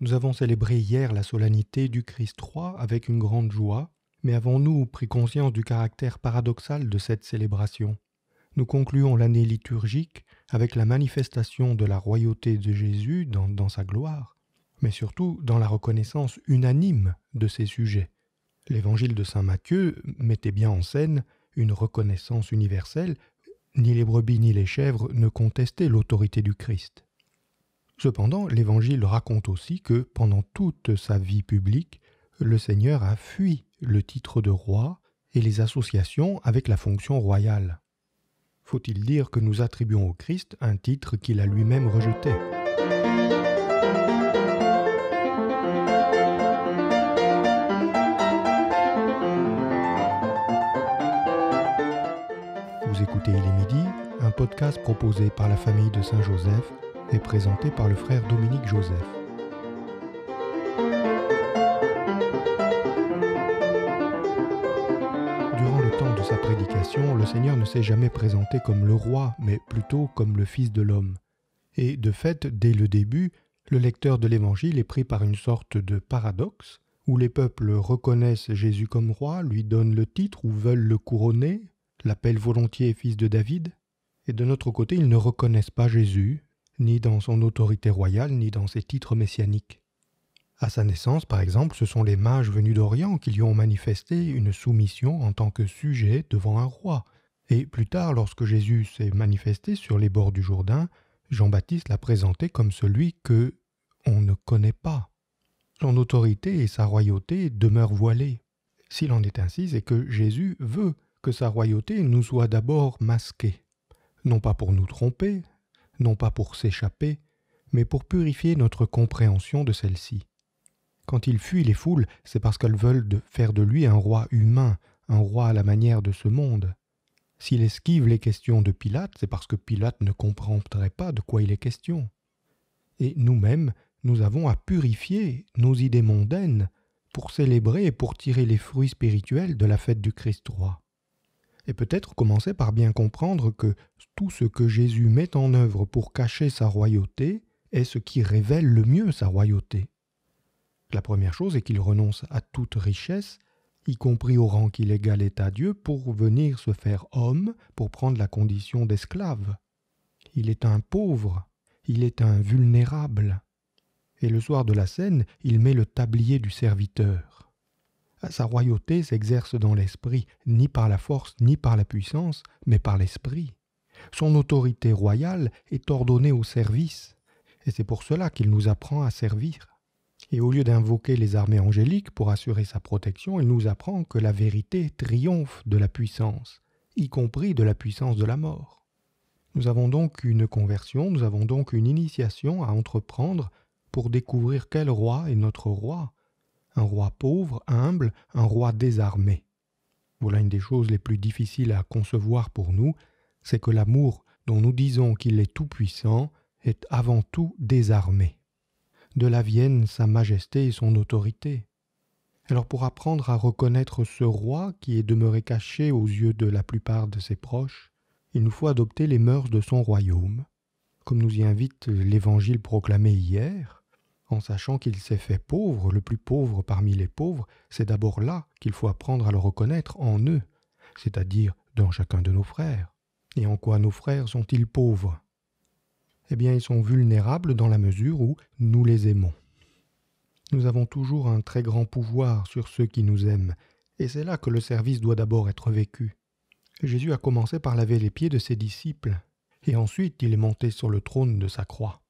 Nous avons célébré hier la solennité du Christ roi avec une grande joie, mais avons-nous pris conscience du caractère paradoxal de cette célébration? Nous concluons l'année liturgique avec la manifestation de la royauté de Jésus dans, dans sa gloire, mais surtout dans la reconnaissance unanime de ses sujets. L'évangile de Saint Matthieu mettait bien en scène une reconnaissance universelle, ni les brebis ni les chèvres ne contestaient l'autorité du Christ. Cependant, l'Évangile raconte aussi que pendant toute sa vie publique, le Seigneur a fui le titre de roi et les associations avec la fonction royale. Faut-il dire que nous attribuons au Christ un titre qu'il a lui-même rejeté? Vous écoutez Il est midi, un podcast proposé par la famille de Saint-Joseph et présenté par le frère Dominique Joseph. Durant le temps de sa prédication, le Seigneur ne s'est jamais présenté comme le roi, mais plutôt comme le Fils de l'homme. Et de fait, dès le début, le lecteur de l'Évangile est pris par une sorte de paradoxe, où les peuples reconnaissent Jésus comme roi, lui donnent le titre ou veulent le couronner, l'appellent volontiers fils de David, et de notre côté ils ne reconnaissent pas Jésus, ni dans son autorité royale, ni dans ses titres messianiques. À sa naissance, par exemple, ce sont les mages venus d'Orient qui lui ont manifesté une soumission en tant que sujet devant un roi. Et plus tard, lorsque Jésus s'est manifesté sur les bords du Jourdain, Jean-Baptiste l'a présenté comme celui que on ne connaît pas. Son autorité et sa royauté demeurent voilées. S'il en est ainsi, c'est que Jésus veut que sa royauté nous soit d'abord masquée, non pas pour nous tromper, non pas pour s'échapper, mais pour purifier notre compréhension de celle-ci. Quand il fuit les foules, c'est parce qu'elles veulent faire de lui un roi humain, un roi à la manière de ce monde. S'il esquive les questions de Pilate, c'est parce que Pilate ne comprendrait pas de quoi il est question. Et nous-mêmes, nous avons à purifier nos idées mondaines pour célébrer et pour tirer les fruits spirituels de la fête du Christ roi et peut-être commencer par bien comprendre que tout ce que Jésus met en œuvre pour cacher sa royauté est ce qui révèle le mieux sa royauté. La première chose est qu'il renonce à toute richesse, y compris au rang qu'il égalait à Dieu, pour venir se faire homme, pour prendre la condition d'esclave. Il est un pauvre, il est un vulnérable. Et le soir de la scène, il met le tablier du serviteur. Sa royauté s'exerce dans l'esprit, ni par la force, ni par la puissance, mais par l'esprit. Son autorité royale est ordonnée au service, et c'est pour cela qu'il nous apprend à servir. Et au lieu d'invoquer les armées angéliques pour assurer sa protection, il nous apprend que la vérité triomphe de la puissance, y compris de la puissance de la mort. Nous avons donc une conversion, nous avons donc une initiation à entreprendre pour découvrir quel roi est notre roi, un roi pauvre, humble, un roi désarmé. Voilà une des choses les plus difficiles à concevoir pour nous, c'est que l'amour dont nous disons qu'il est tout-puissant est avant tout désarmé. De là viennent sa majesté et son autorité. Alors pour apprendre à reconnaître ce roi qui est demeuré caché aux yeux de la plupart de ses proches, il nous faut adopter les mœurs de son royaume, comme nous y invite l'Évangile proclamé hier, en sachant qu'il s'est fait pauvre, le plus pauvre parmi les pauvres, c'est d'abord là qu'il faut apprendre à le reconnaître en eux, c'est-à-dire dans chacun de nos frères. Et en quoi nos frères sont-ils pauvres? Eh bien, ils sont vulnérables dans la mesure où nous les aimons. Nous avons toujours un très grand pouvoir sur ceux qui nous aiment, et c'est là que le service doit d'abord être vécu. Jésus a commencé par laver les pieds de ses disciples, et ensuite il est monté sur le trône de sa croix.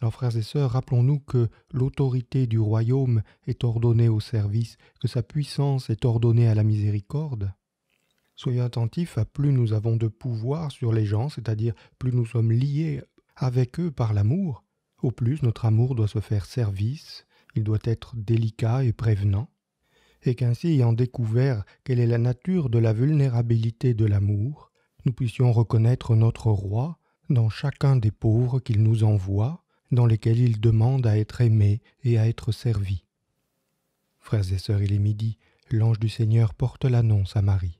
Alors frères et sœurs, rappelons-nous que l'autorité du royaume est ordonnée au service, que sa puissance est ordonnée à la miséricorde. Soyons attentifs à plus nous avons de pouvoir sur les gens, c'est-à-dire plus nous sommes liés avec eux par l'amour, au plus notre amour doit se faire service, il doit être délicat et prévenant, et qu'ainsi ayant découvert quelle est la nature de la vulnérabilité de l'amour, nous puissions reconnaître notre roi dans chacun des pauvres qu'il nous envoie, dans lesquels il demande à être aimé et à être servi. Frères et sœurs, il est midi, l'ange du Seigneur porte l'annonce à Marie.